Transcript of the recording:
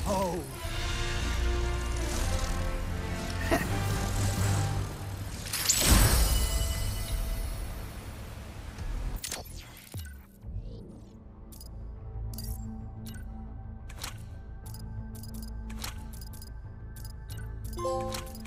Whoa.